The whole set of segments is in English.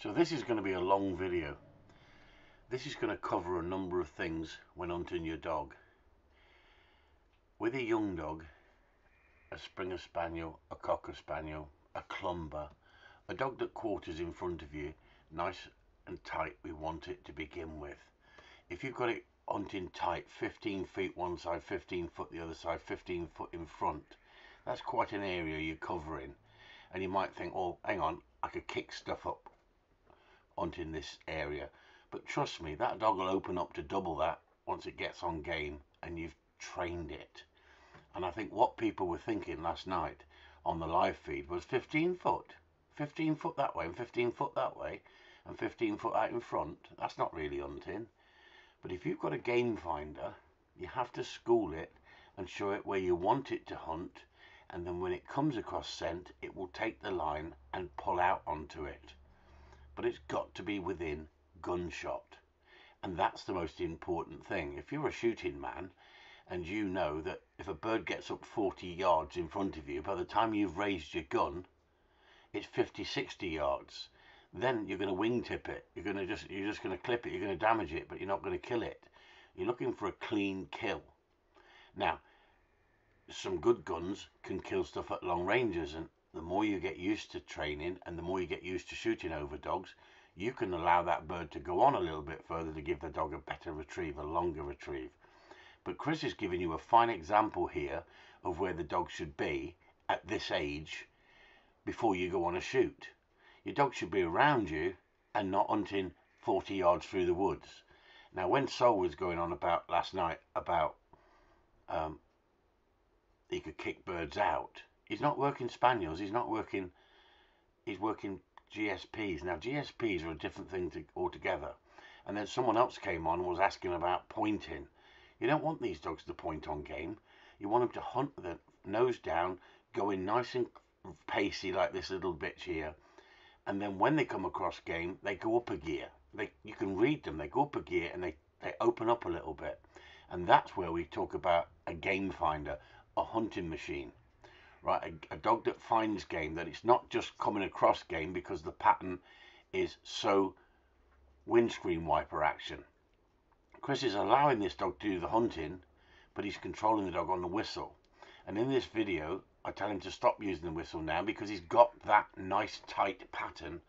So this is going to be a long video. This is going to cover a number of things when hunting your dog. With a young dog, a Springer Spaniel, a Cocker Spaniel, a Clumber, a dog that quarters in front of you, nice and tight we want it to begin with. If you've got it hunting tight, 15 feet one side, 15 foot the other side, 15 foot in front, that's quite an area you're covering. And you might think, oh, hang on, I could kick stuff up in this area. But trust me, that dog will open up to double that once it gets on game and you've trained it. And I think what people were thinking last night on the live feed was 15 foot. 15 foot that way and 15 foot that way and 15 foot out in front. That's not really hunting. But if you've got a game finder, you have to school it and show it where you want it to hunt. And then when it comes across scent, it will take the line and pull out onto it but it's got to be within gunshot. And that's the most important thing. If you're a shooting man and you know that if a bird gets up 40 yards in front of you, by the time you've raised your gun, it's 50, 60 yards. Then you're going to wingtip it. You're going to just you're just going to clip it. You're going to damage it, but you're not going to kill it. You're looking for a clean kill. Now, some good guns can kill stuff at long ranges, and the more you get used to training and the more you get used to shooting over dogs, you can allow that bird to go on a little bit further to give the dog a better retrieve, a longer retrieve. But Chris is giving you a fine example here of where the dog should be at this age before you go on a shoot. Your dog should be around you and not hunting 40 yards through the woods. Now, when Sol was going on about last night about um, he could kick birds out, he's not working spaniels. He's not working. He's working GSPs. Now GSPs are a different thing to, altogether. And then someone else came on and was asking about pointing. You don't want these dogs to point on game. You want them to hunt the nose down, going nice and pacey like this little bitch here. And then when they come across game, they go up a gear. They you can read them. They go up a gear and they, they open up a little bit. And that's where we talk about a game finder, a hunting machine right? A, a, dog that finds game, that it's not just coming across game because the pattern is so windscreen wiper action. Chris is allowing this dog to do the hunting, but he's controlling the dog on the whistle. And in this video, I tell him to stop using the whistle now because he's got that nice tight pattern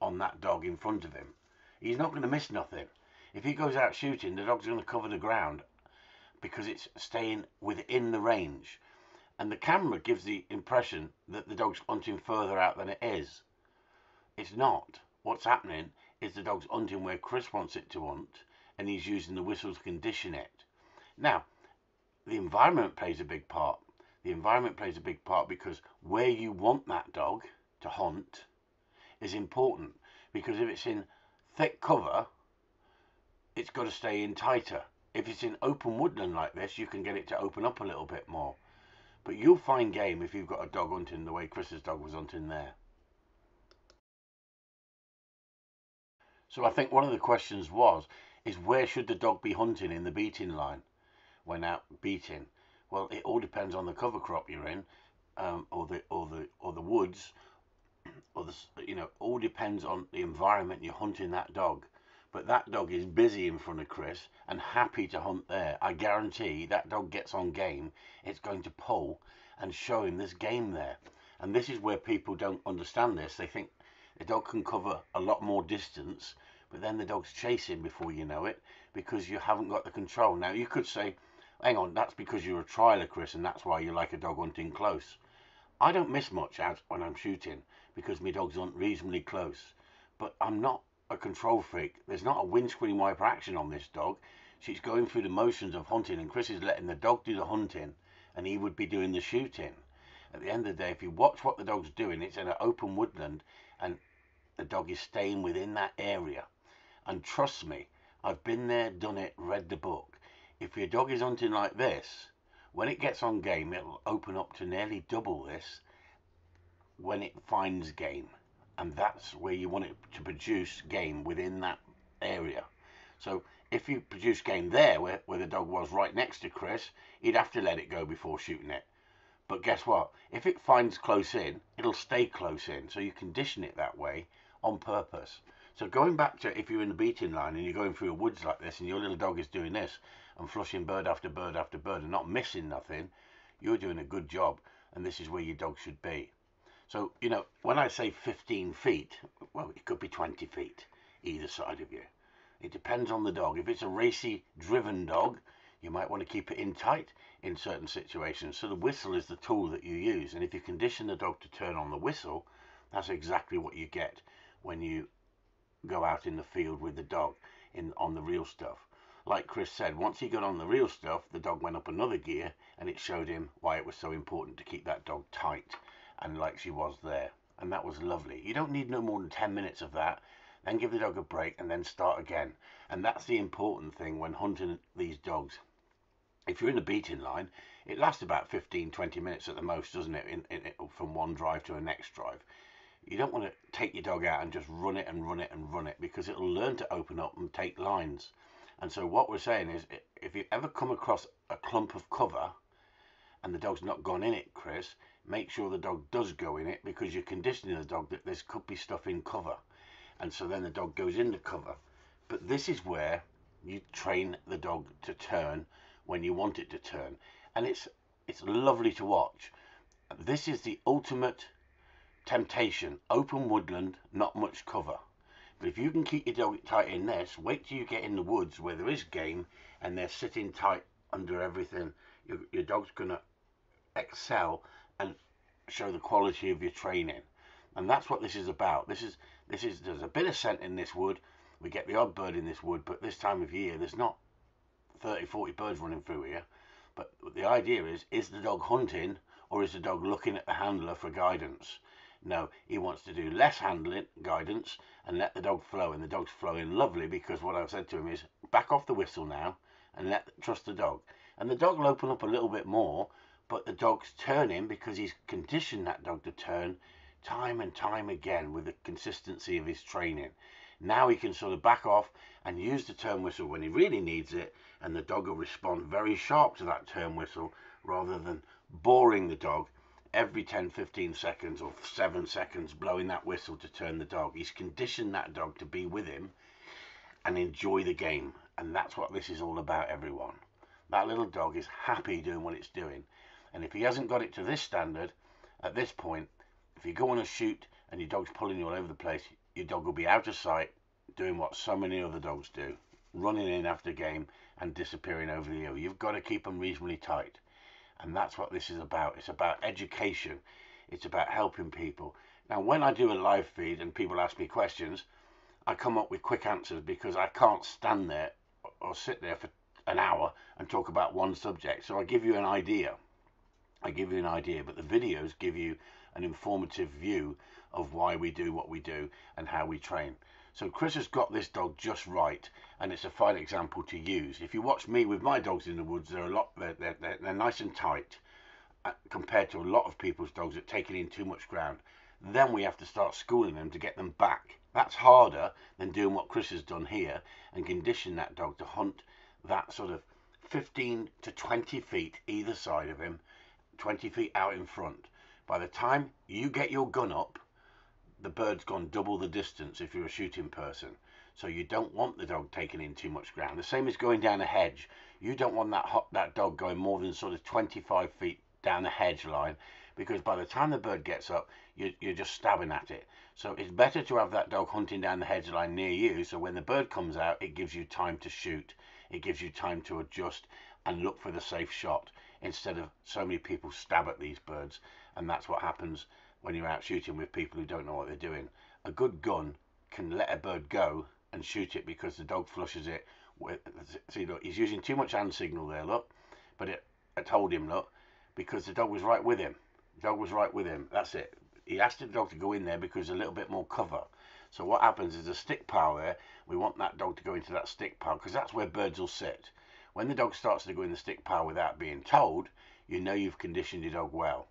on that dog in front of him. He's not going to miss nothing. If he goes out shooting, the dog's going to cover the ground because it's staying within the range and the camera gives the impression that the dog's hunting further out than it is. It's not. What's happening is the dog's hunting where Chris wants it to hunt, and he's using the whistle to condition it. Now, the environment plays a big part. The environment plays a big part because where you want that dog to hunt is important. Because if it's in thick cover, it's got to stay in tighter. If it's in open woodland like this, you can get it to open up a little bit more. But you'll find game if you've got a dog hunting the way Chris's dog was hunting there. So I think one of the questions was, is where should the dog be hunting in the beating line when out beating? Well, it all depends on the cover crop you're in, um, or the or the or the woods, or the you know, all depends on the environment you're hunting that dog. But that dog is busy in front of Chris and happy to hunt there. I guarantee that dog gets on game, it's going to pull and show him this game there. And this is where people don't understand this. They think the dog can cover a lot more distance, but then the dog's chasing before you know it because you haven't got the control. Now, you could say, hang on, that's because you're a trialer, Chris, and that's why you like a dog hunting close. I don't miss much out when I'm shooting because my dogs hunt reasonably close. But I'm not a control freak. There's not a windscreen wiper action on this dog. She's going through the motions of hunting, and Chris is letting the dog do the hunting, and he would be doing the shooting. At the end of the day, if you watch what the dog's doing, it's in an open woodland, and the dog is staying within that area. And trust me, I've been there, done it, read the book. If your dog is hunting like this, when it gets on game, it'll open up to nearly double this when it finds game and that's where you want it to produce game within that area. So if you produce game there where, where the dog was right next to Chris, he'd have to let it go before shooting it. But guess what? If it finds close in, it'll stay close in. So you condition it that way on purpose. So going back to if you're in the beating line and you're going through a woods like this and your little dog is doing this and flushing bird after bird after bird and not missing nothing, you're doing a good job and this is where your dog should be. So, you know, when I say 15 feet, well, it could be 20 feet either side of you. It depends on the dog. If it's a racy, driven dog, you might want to keep it in tight in certain situations. So the whistle is the tool that you use. And if you condition the dog to turn on the whistle, that's exactly what you get when you go out in the field with the dog in on the real stuff. Like Chris said, once he got on the real stuff, the dog went up another gear and it showed him why it was so important to keep that dog tight and like she was there. And that was lovely. You don't need no more than 10 minutes of that. Then give the dog a break and then start again. And that's the important thing when hunting these dogs. If you're in a beating line, it lasts about 15, 20 minutes at the most, doesn't it, in, in, from one drive to a next drive you don't want to take your dog out and just run it and run it and run it because it'll learn to open up and take lines. And so what we're saying is if you ever come across a clump of cover and the dog's not gone in it, Chris, make sure the dog does go in it because you're conditioning the dog that there could be stuff in cover. And so then the dog goes into cover. But this is where you train the dog to turn when you want it to turn. And it's it's lovely to watch. This is the ultimate Temptation, open woodland, not much cover. But if you can keep your dog tight in this, wait till you get in the woods where there is game and they're sitting tight under everything. Your, your dog's going to excel and show the quality of your training. And that's what this is about. This is this is there's a bit of scent in this wood. We get the odd bird in this wood, but this time of year there's not 30, 40 birds running through here. But the idea is, is the dog hunting or is the dog looking at the handler for guidance? No, he wants to do less handling, guidance, and let the dog flow. And the dog's flowing lovely because what I've said to him is back off the whistle now and let trust the dog. And the dog will open up a little bit more, but the dog's turning because he's conditioned that dog to turn time and time again with the consistency of his training. Now he can sort of back off and use the turn whistle when he really needs it, and the dog will respond very sharp to that turn whistle rather than boring the dog every 10, 15 seconds or seven seconds blowing that whistle to turn the dog. He's conditioned that dog to be with him and enjoy the game. And that's what this is all about, everyone. That little dog is happy doing what it's doing. And if he hasn't got it to this standard, at this point, if you go on a shoot and your dog's pulling you all over the place, your dog will be out of sight doing what so many other dogs do, running in after game and disappearing over the hill. You've got to keep them reasonably tight. And that's what this is about. It's about education. It's about helping people. Now, when I do a live feed and people ask me questions, I come up with quick answers because I can't stand there or sit there for an hour and talk about one subject. So I give you an idea. I give you an idea, but the videos give you an informative view of why we do what we do and how we train. So Chris has got this dog just right, and it's a fine example to use. If you watch me with my dogs in the woods, they're a lot they're they're, they're, nice and tight uh, compared to a lot of people's dogs that taking in too much ground. Then we have to start schooling them to get them back. That's harder than doing what Chris has done here and condition that dog to hunt that sort of 15 to 20 feet either side of him, 20 feet out in front. By the time you get your gun up the bird's gone double the distance if you're a shooting person. So you don't want the dog taking in too much ground. The same as going down a hedge. You don't want that hot, that dog going more than sort of 25 feet down the hedge line because by the time the bird gets up, you, you're just stabbing at it. So it's better to have that dog hunting down the hedge line near you. So when the bird comes out, it gives you time to shoot. It gives you time to adjust and look for the safe shot instead of so many people stab at these birds. And that's what happens when you're out shooting with people who don't know what they're doing. A good gun can let a bird go and shoot it because the dog flushes it. With, see, look, he's using too much hand signal there, look. But it, I told him, look, because the dog was right with him. The dog was right with him. That's it. He asked the dog to go in there because a little bit more cover. So what happens is a stick pile there. We want that dog to go into that stick pile because that's where birds will sit. When the dog starts to go in the stick pile without being told, you know you've conditioned your dog well.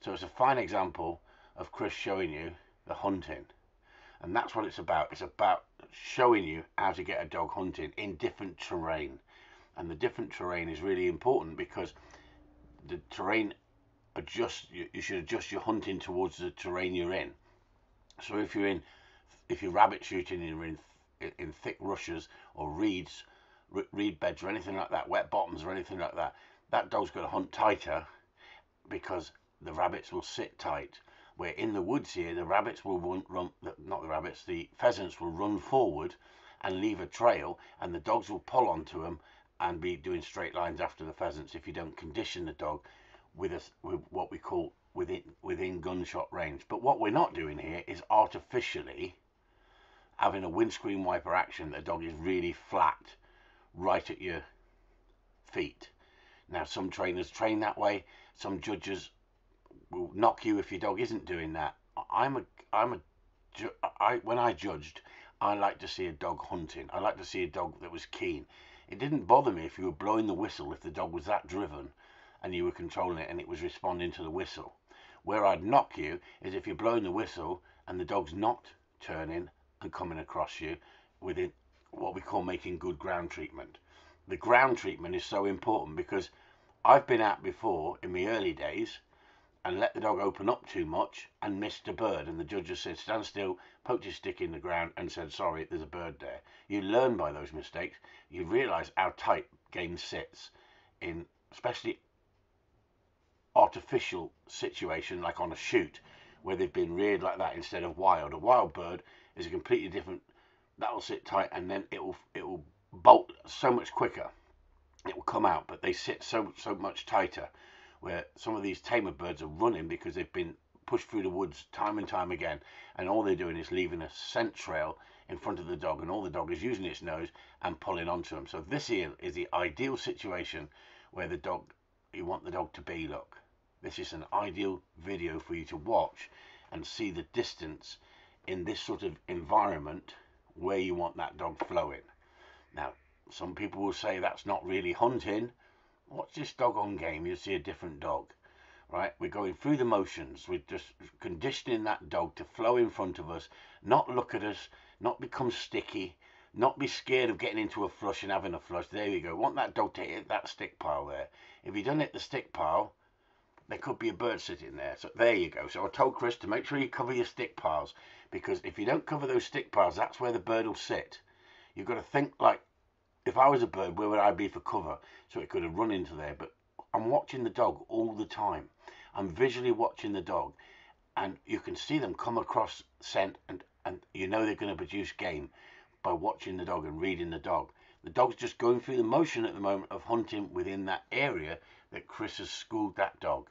So it's a fine example of Chris showing you the hunting. And that's what it's about. It's about showing you how to get a dog hunting in different terrain. And the different terrain is really important because the terrain adjust you, should adjust your hunting towards the terrain you're in. So if you're in if you're rabbit shooting and you're in, in thick rushes or reeds, reed beds or anything like that, wet bottoms or anything like that, that dog's going to hunt tighter because the rabbits will sit tight. Where in the woods here, the rabbits will run, run not the rabbits, the pheasants will run forward and leave a trail, and the dogs will pull onto them and be doing straight lines after the pheasants if you don't condition the dog with, a, with what we call within within gunshot range. But what we're not doing here is artificially having a windscreen wiper action. The dog is really flat, right at your feet. Now, some trainers train that way. Some judges will knock you if your dog isn't doing that. I'm a I'm a I when I judged, I like to see a dog hunting. I like to see a dog that was keen. It didn't bother me if you were blowing the whistle if the dog was that driven and you were controlling it and it was responding to the whistle. Where I'd knock you is if you're blowing the whistle and the dog's not turning and coming across you within what we call making good ground treatment. The ground treatment is so important because I've been out before in the early days and let the dog open up too much and missed a bird. And the judge said, stand still, poked his stick in the ground and said, sorry, there's a bird there. You learn by those mistakes. You realise how tight game sits in, especially artificial situation like on a shoot where they've been reared like that instead of wild. A wild bird is a completely different. That'll sit tight and then it will it will bolt so much quicker. It will come out, but they sit so so much tighter where some of these tamer birds are running because they've been pushed through the woods time and time again, and all they're doing is leaving a scent trail in front of the dog, and all the dog is using its nose and pulling onto them. So this here is the ideal situation where the dog, you want the dog to be. Look, this is an ideal video for you to watch and see the distance in this sort of environment where you want that dog flowing. Now, some people will say that's not really hunting watch this dog on game, you'll see a different dog. Right? We're going through the motions. We're just conditioning that dog to flow in front of us, not look at us, not become sticky, not be scared of getting into a flush and having a flush. There you go. Want that dog to hit that stick pile there. If you don't hit the stick pile, there could be a bird sitting there. So there you go. So I told Chris to make sure you cover your stick piles because if you don't cover those stick piles, that's where the bird will sit. You've got to think like if I was a bird, where would I be for cover? So it could have run into there. But I'm watching the dog all the time. I'm visually watching the dog, and you can see them come across scent, and and you know they're going to produce game by watching the dog and reading the dog. The dog's just going through the motion at the moment of hunting within that area that Chris has schooled that dog.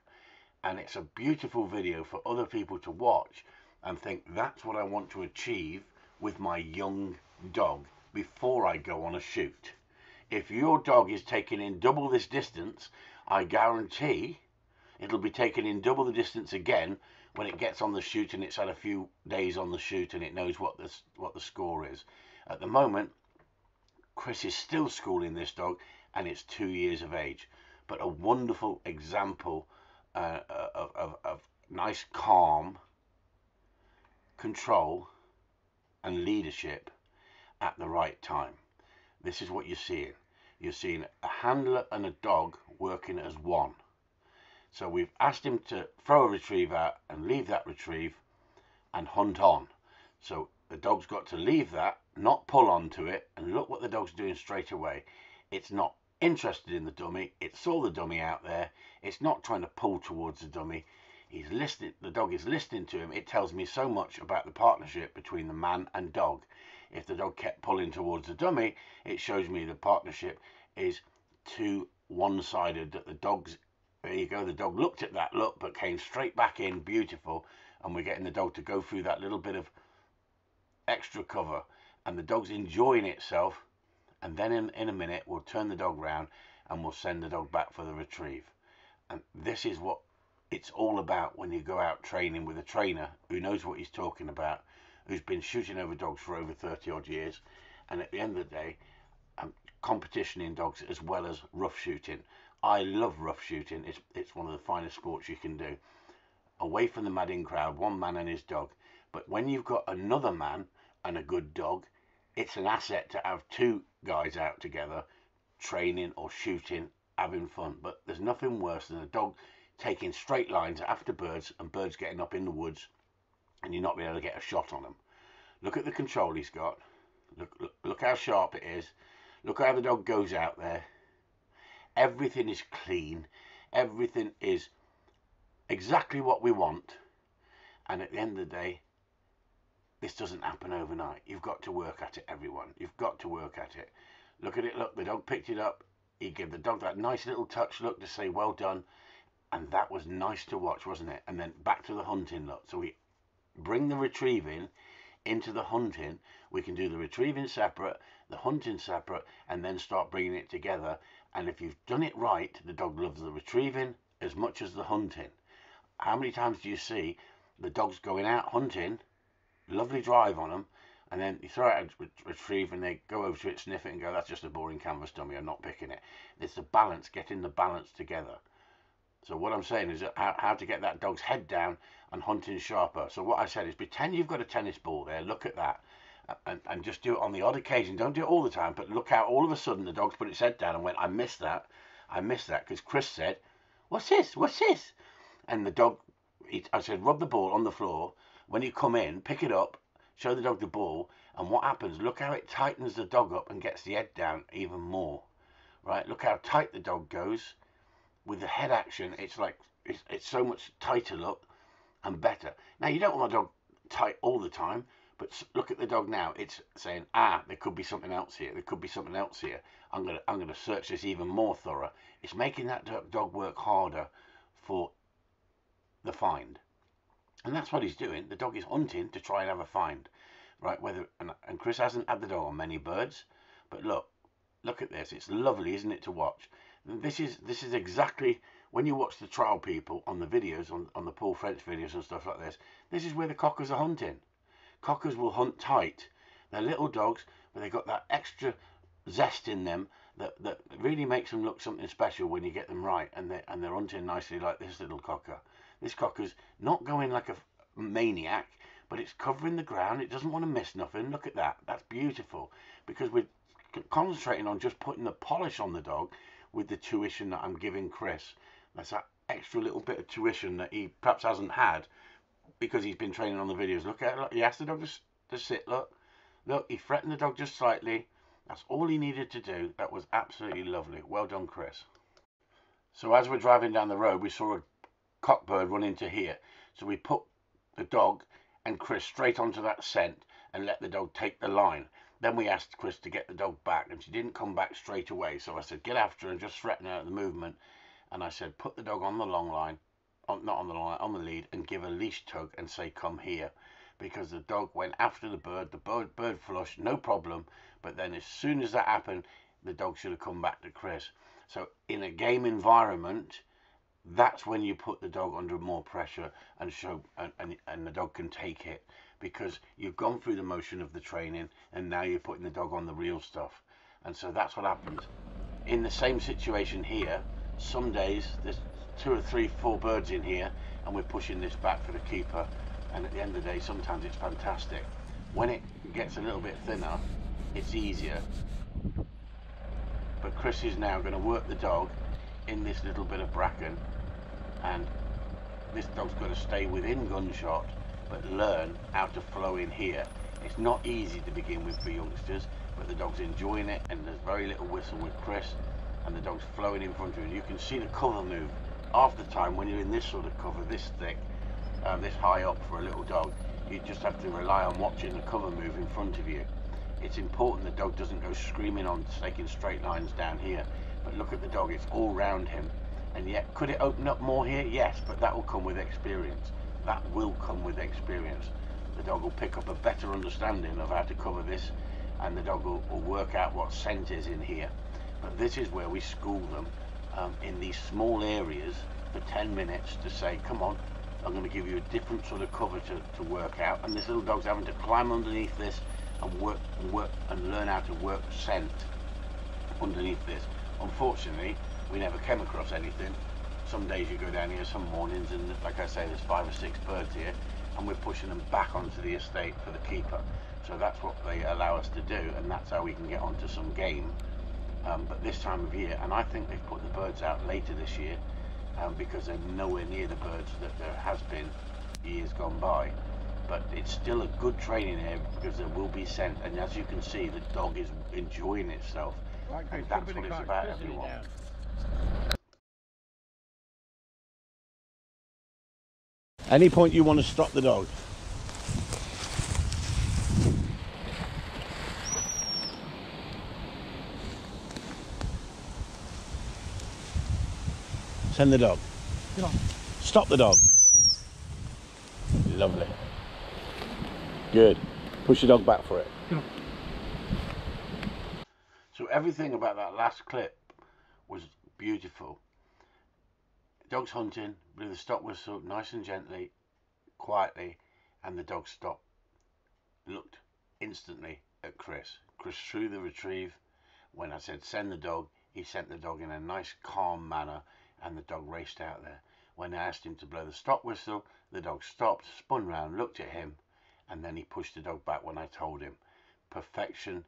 And it's a beautiful video for other people to watch and think that's what I want to achieve with my young dog before I go on a shoot. If your dog is taking in double this distance, I guarantee it'll be taking in double the distance again when it gets on the shoot and it's had a few days on the shoot and it knows what the, what the score is. At the moment, Chris is still schooling this dog and it's two years of age. But a wonderful example uh, of, of, of nice calm, control and leadership at the right time. This is what you're seeing. You're seeing a handler and a dog working as one. So we've asked him to throw a retrieve out and leave that retrieve and hunt on. So the dog's got to leave that, not pull onto it, and look what the dog's doing straight away. It's not interested in the dummy. It saw the dummy out there. It's not trying to pull towards the dummy. He's listening. The dog is listening to him. It tells me so much about the partnership between the man and dog. If the dog kept pulling towards the dummy, it shows me the partnership is too one-sided. That the dog's there you go. The dog looked at that look, but came straight back in, beautiful. And we're getting the dog to go through that little bit of extra cover, and the dog's enjoying itself. And then in, in a minute, we'll turn the dog round and we'll send the dog back for the retrieve. And this is what it's all about when you go out training with a trainer who knows what he's talking about who's been shooting over dogs for over 30 odd years. And at the end of the day, um, competition in dogs as well as rough shooting. I love rough shooting. It's, it's one of the finest sports you can do. Away from the madding crowd, one man and his dog. But when you've got another man and a good dog, it's an asset to have two guys out together training or shooting, having fun. But there's nothing worse than a dog taking straight lines after birds and birds getting up in the woods and you're not being able to get a shot on them. Look at the control he's got. Look, look, look how sharp it is. Look how the dog goes out there. Everything is clean. Everything is exactly what we want. And at the end of the day, this doesn't happen overnight. You've got to work at it, everyone. You've got to work at it. Look at it. Look, the dog picked it up. He gave the dog that nice little touch look to say, well done. And that was nice to watch, wasn't it? And then back to the hunting lot. So we bring the retrieving into the hunting. We can do the retrieving separate, the hunting separate, and then start bringing it together. And if you've done it right, the dog loves the retrieving as much as the hunting. How many times do you see the dogs going out hunting, lovely drive on them, and then you throw it a retrieve and they go over to it, sniff it, and go, "That's just a boring canvas dummy. I'm not picking it." It's the balance, getting the balance together. So what I'm saying is how, how to get that dog's head down and hunting sharper. So what I said is pretend you've got a tennis ball there. Look at that. And, and just do it on the odd occasion. Don't do it all the time, but look out. All of a sudden, the dog's put its head down and went, I missed that. I missed that because Chris said, What's this? What's this? And the dog, he, I said, rub the ball on the floor. When you come in, pick it up, show the dog the ball, and what happens? Look how it tightens the dog up and gets the head down even more. Right? Look how tight the dog goes. With the head action, it's like it's, it's so much tighter look and better. Now you don't want a dog tight all the time, but look at the dog now. It's saying, ah, there could be something else here. There could be something else here. I'm gonna I'm gonna search this even more thorough. It's making that dog work harder for the find. And that's what he's doing. The dog is hunting to try and have a find, right? Whether and, and Chris hasn't had the dog on many birds, but look, look at this. It's lovely, isn't it, to watch? This is this is exactly when you watch the trial people on the videos on on the Paul French videos and stuff like this. This is where the cockers are hunting. Cockers will hunt tight. They're little dogs, but they've got that extra zest in them that, that really makes them look something special when you get them right and they and they're hunting nicely like this little cocker. This cocker's not going like a maniac, but it's covering the ground. It doesn't want to miss nothing. Look at that. That's beautiful because we're concentrating on just putting the polish on the dog with the tuition that I'm giving Chris. That's that extra little bit of tuition that he perhaps hasn't had because he's been training on the videos. Look at. Look, he asked the dog to, to sit. Look. Look, he threatened the dog just slightly. That's all he needed to do. That was absolutely lovely. Well done, Chris. So as we're driving down the road, we saw a cockbird run into here. So we put the dog and Chris straight onto that scent and let the dog take the line. Then we asked Chris to get the dog back and she didn't come back straight away. So I said, get after her and just threaten her at the movement. And I said, put the dog on the long line, on, not on the long line, on the lead and give a leash tug and say, come here. Because the dog went after the bird, the bird, bird flushed, no problem. But then as soon as that happened, the dog should have come back to Chris. So in a game environment, that's when you put the dog under more pressure and show and, and, and the dog can take it because you've gone through the motion of the training and now you're putting the dog on the real stuff. And so that's what happens in the same situation here some days there's two or three four birds in here and we're pushing this back for the keeper. And at the end of the day sometimes it's fantastic. When it gets a little bit thinner it's easier. But Chris is now going to work the dog in this little bit of bracken and this dog's going to stay within gunshot but learn how to flow in here. It's not easy to begin with for youngsters but the dog's enjoying it and there's very little whistle with Chris and the dog's flowing in front of you. You can see the cover move. Half the time when you're in this sort of cover, this thick, uh, this high up for a little dog, you just have to rely on watching the cover move in front of you. It's important the dog doesn't go screaming on taking straight lines down here. But look at the dog, it's all round him and yet, could it open up more here? Yes, but that will come with experience. That will come with experience. The dog will pick up a better understanding of how to cover this, and the dog will, will work out what scent is in here. But this is where we school them um, in these small areas for 10 minutes to say, come on, I'm going to give you a different sort of cover to, to work out. And this little dog's having to climb underneath this and work and work and learn how to work scent underneath this. Unfortunately, we never came across anything. Some days you go down here, some mornings, and like I say, there's five or six birds here, and we're pushing them back onto the estate for the keeper. So that's what they allow us to do, and that's how we can get onto some game. Um, but this time of year, and I think they've put the birds out later this year, um, because they're nowhere near the birds that there has been years gone by. but it's still a good training area because there will be scent and as you can see the dog is enjoying itself Right, and that's what it's about everyone down. Any point you want to stop the dog send the dog Get. Stop the dog. Lovely. Good. Push the dog back for it. Come. So everything about that last clip was beautiful. Dog's hunting, blew the stop whistle nice and gently, quietly, and the dog stopped. Looked instantly at Chris. Chris threw the retrieve. When I said send the dog, he sent the dog in a nice calm manner and the dog raced out there. When I asked him to blow the stop whistle, the dog stopped, spun round, looked at him, and then he pushed the dog back when I told him. Perfection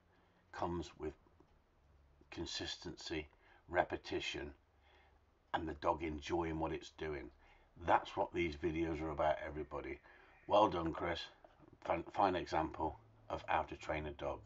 comes with consistency, repetition, and the dog enjoying what it's doing. That's what these videos are about, everybody. Well done, Chris. Fine, example of how to train a dog.